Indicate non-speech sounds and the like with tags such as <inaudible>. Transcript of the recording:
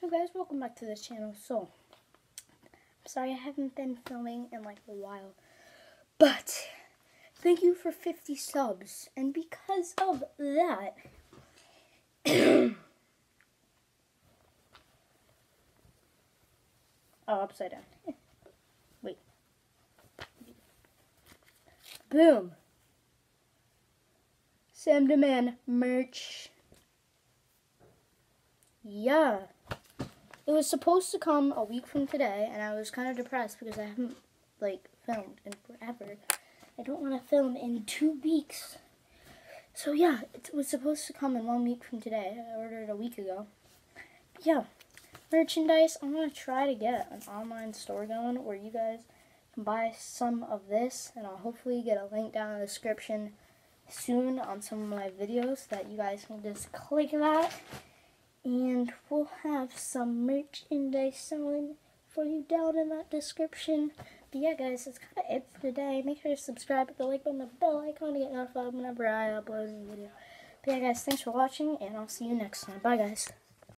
Hey guys, welcome back to this channel. So, I'm sorry I haven't been filming in like a while, but thank you for 50 subs, and because of that, <coughs> oh, upside down. <laughs> Wait. Boom. Sam Demand merch. Yeah. It was supposed to come a week from today, and I was kind of depressed because I haven't, like, filmed in forever. I don't want to film in two weeks. So, yeah, it was supposed to come in one week from today. I ordered a week ago. But yeah, merchandise. I'm going to try to get an online store going where you guys can buy some of this, and I'll hopefully get a link down in the description soon on some of my videos that you guys can just click that and we'll have some merchandise selling for you down in that description. But yeah, guys, that's kind of it for today. Make sure to subscribe, hit the like button, the bell icon to get notified whenever I upload a new video. But yeah, guys, thanks for watching, and I'll see you next time. Bye, guys.